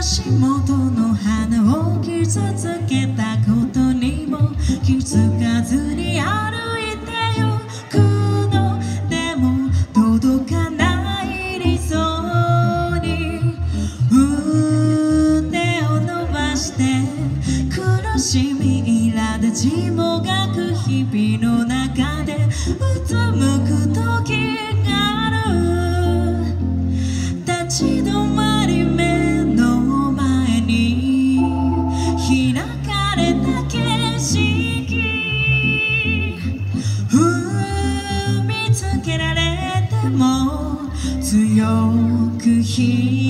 足元の花を傷つけしみ苛立ちもがく日々の中でうつむく時がある。立ち止まり目の前に開かれた景色。踏みつけられても強く光る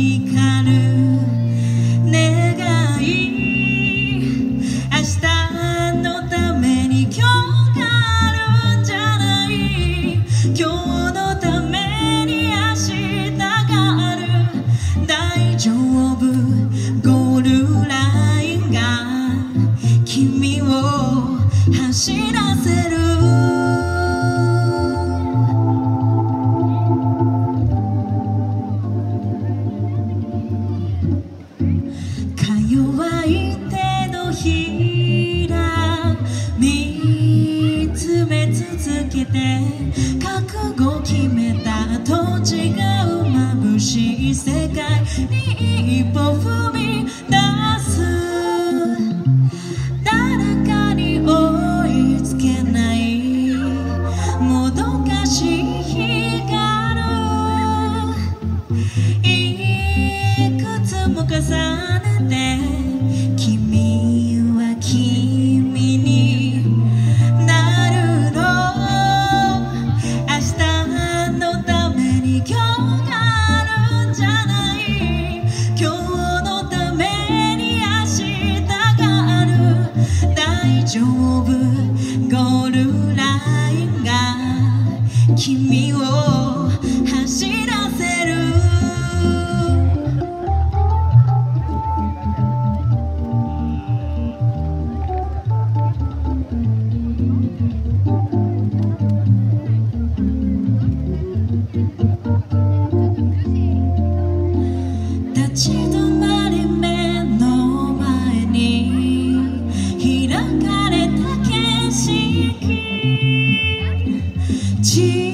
大丈夫。ゴールラインが君を走らせる。か弱い手のひら見つめ続けて丈夫。ゴールラインが君を立ち止まり目の前に開かれた景色。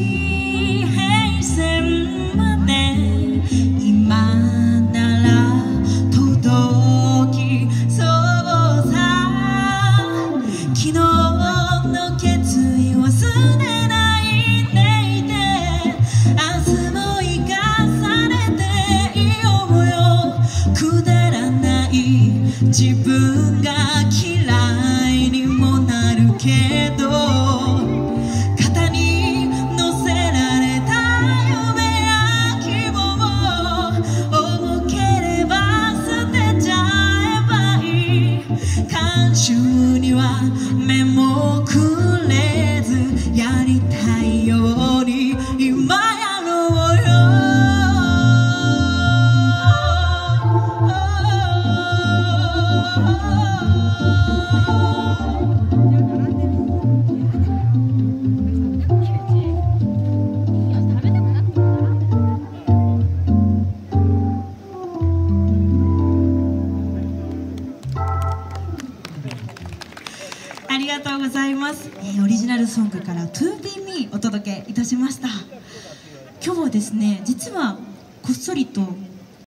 自分が嫌いにもなるけど肩に乗せられた夢や希望を重ければ捨てちゃえばいい。慣習には目もくれずやりたいように今やろうよ。ます、えーオリジナルソングから「To Be Me」お届けいたしました。今日はですね実はこっそりと